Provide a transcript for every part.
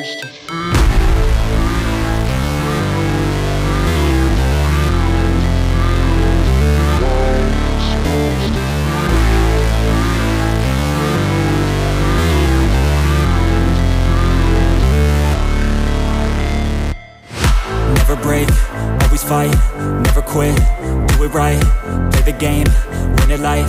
Never break, always fight, never quit, do it right, play the game, win it life,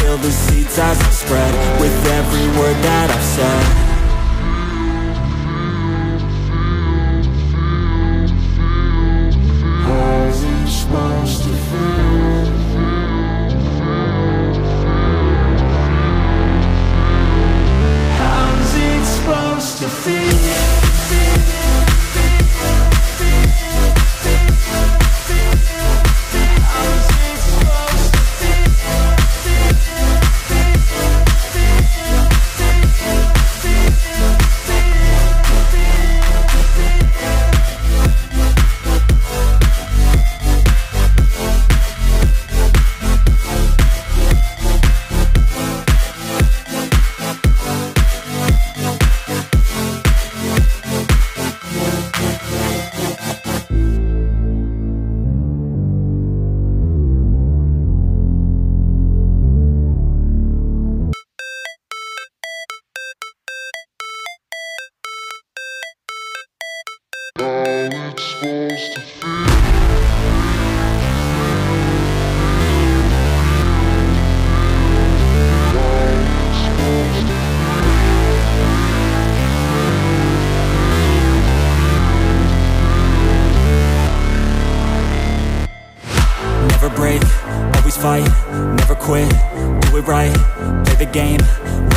fill the as I spread With every word that I've said Never break, always fight, never quit, do it right, play the game,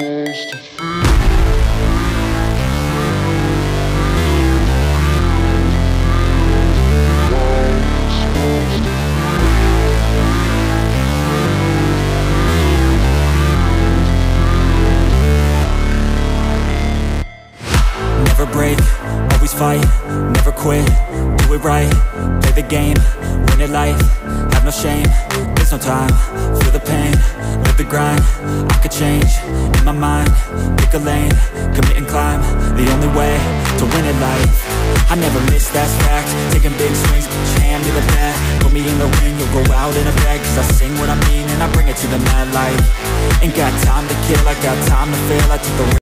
supposed to? Never quit, do it right, play the game, win it life, have no shame, there's no time, feel the pain, live the grind, I could change, in my mind, pick a lane, commit and climb, the only way to win it life, I never miss, that's fact, taking big swings, hand to the bat, put me in the ring, you'll go out in a bag, cause I sing what I mean and I bring it to the mad light, ain't got time to kill, I got time to feel, I took the